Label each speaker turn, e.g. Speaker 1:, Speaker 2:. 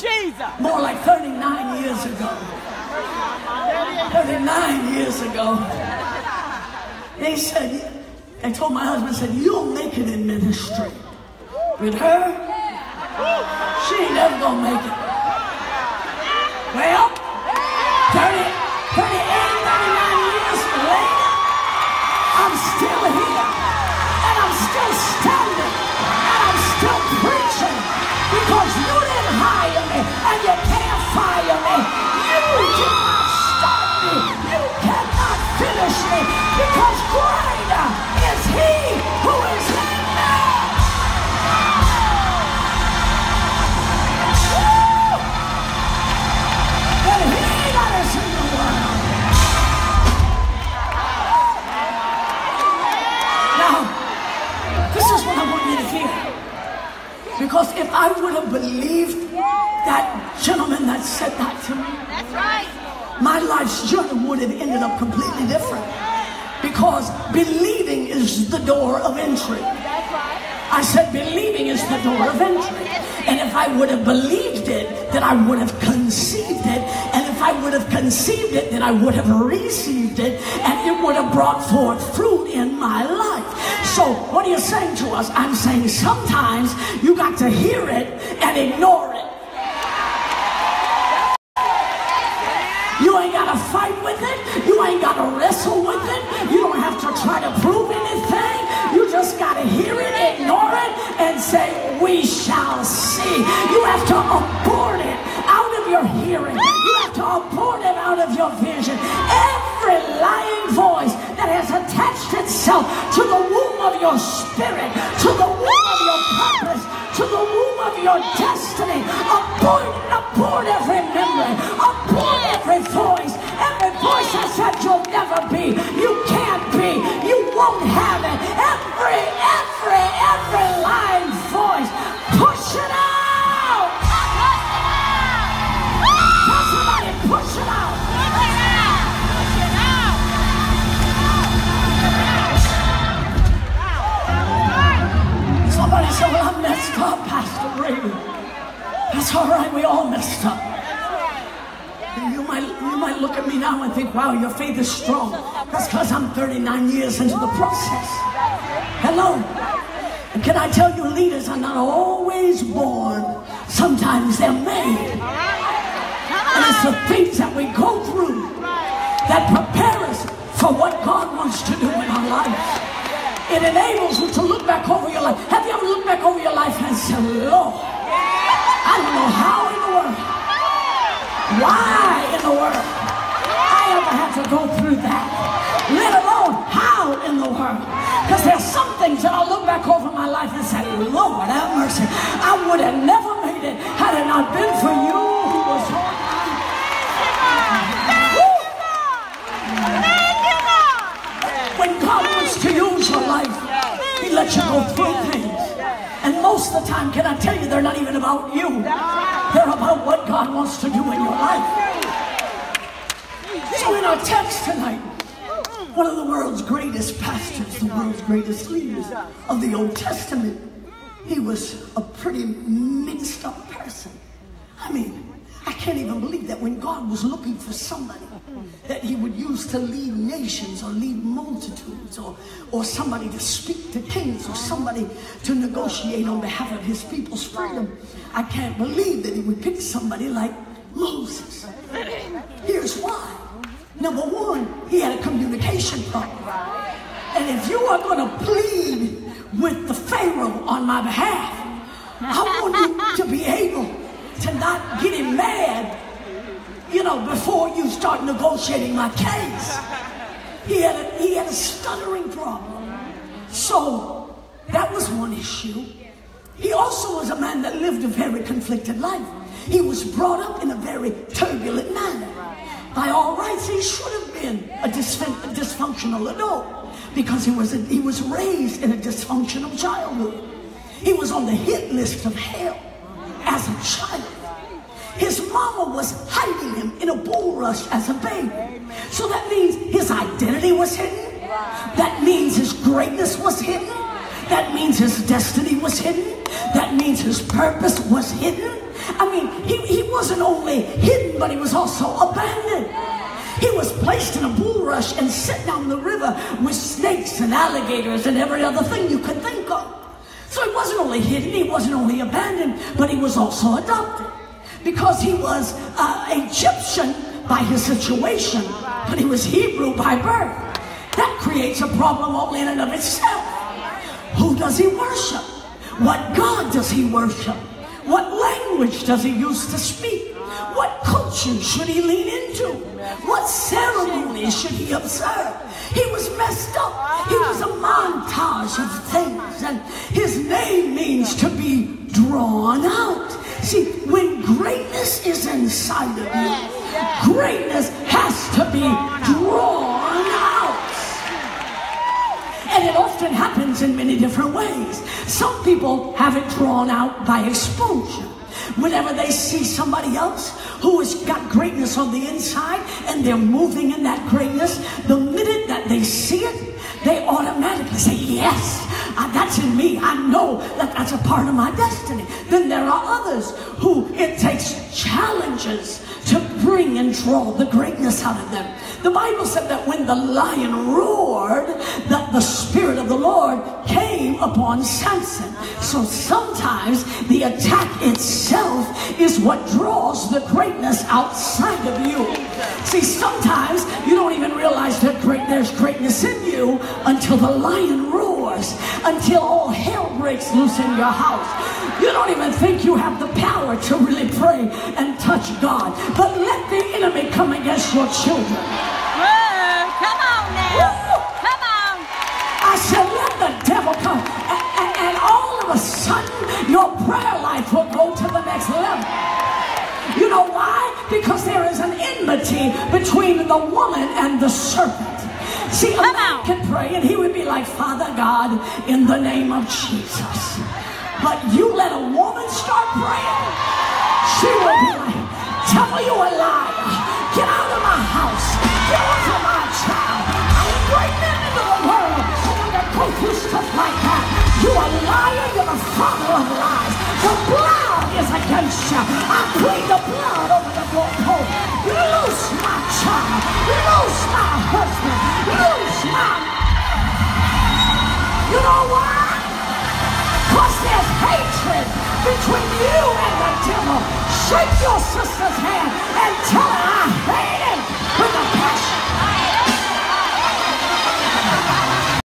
Speaker 1: Jesus.
Speaker 2: More like 39 years ago. 39 years ago. They said, they told my husband, said, you'll make it in ministry. With her, she ain't never gonna make it. Well, Because if I would have believed that gentleman that said that to me,
Speaker 1: That's right.
Speaker 2: my life's journey would have ended up completely different. Because believing is the door of entry. I said believing is the door of entry. And if I would have believed it, then I would have conceived it. I would have conceived it, then I would have received it. And it would have brought forth fruit in my life. So what are you saying to us? I'm saying sometimes you got to hear it and ignore it. You ain't got to fight with it. You ain't got to wrestle with it. You don't have to try to prove anything. You just got to hear it, ignore it, and say, We shall see. You have to to the womb of your spirit, to the womb of your purpose, to the womb of your destiny, abort, abort We all messed up. You might, you might look at me now and think, wow, your faith is strong. That's because I'm 39 years into the process. Hello. And can I tell you, leaders are not always born. Sometimes they're made. And it's the things that we go through that prepare us for what God wants to do in our lives. It enables you to look back over your life. Have you ever looked back over your life and said, Lord, I don't know how in the world, why in the world I ever had to go through that, let alone how in the world. Because there's some things that I look back over my life and say, Lord, have mercy. I would have never made it had it not been for you your life. So in our text tonight, one of the world's greatest pastors, the world's greatest leaders of the Old Testament, he was a pretty mixed up person. I mean, I can't even believe that when God was looking for somebody that he would use to lead nations or lead multitudes or, or somebody to speak to kings or somebody to negotiate on behalf of his people's freedom, I can't believe that he would pick somebody like Moses. Here's why. Number one, he had a communication problem. And if you are going to plead with the Pharaoh on my behalf, I want you to be able to not get him mad, you know, before you start negotiating my case. He had a, he had a stuttering problem. So that was one issue. He also was a man that lived a very conflicted life. He was brought up in a very turbulent manner. By all rights, he should have been a, a dysfunctional adult because he was, a, he was raised in a dysfunctional childhood. He was on the hit list of hell as a child. His mama was hiding him in a bulrush as a baby. So that means his identity was hidden. That means his greatness was hidden. That means his destiny was hidden. That means his purpose was hidden. I mean, he, he wasn't only hidden, but he was also abandoned. He was placed in a bulrush and set down the river with snakes and alligators and every other thing you could think of. So he wasn't only hidden, he wasn't only abandoned, but he was also adopted. Because he was uh, Egyptian by his situation, but he was Hebrew by birth. That creates a problem all in and of itself. Who does he worship? What God does he worship? What language does he use to speak? What culture should he lean into? What ceremonies should he observe? He was messed up. He was a montage of things, and his name means to be drawn out. See, when greatness is inside of you, greatness has to be drawn out. And it often happens in many different ways. Some people have it drawn out by exposure. Whenever they see somebody else who has got greatness on the inside and they're moving in that greatness, the minute that they see it, they automatically say, Yes, uh, that's in me. I know that that's a part of my destiny. Then there are others who it takes challenges to bring and draw the greatness out of them. The Bible said that when the lion roared, that the Spirit of the Lord came upon Samson. So sometimes the attack itself is what draws the greatness outside of you. See, sometimes you don't even realize that great, there's greatness in you until the lion roars, until all hell breaks loose in your house. You don't even think you have the power to really pray and touch God. But let the enemy come against your children.
Speaker 1: Whoa, come on now. Come on.
Speaker 2: I said, let the devil come. And, and- and all of a sudden, your prayer life will go to the next level. You know why? Because there is an enmity between the woman and the serpent. See, a man can pray and he would be like, Father God, in the name of Jesus. But you let a woman start praying, she will be like, devil, you a liar. know why? Because there's hatred between you and the devil. Shake your sister's hand and tell her I hate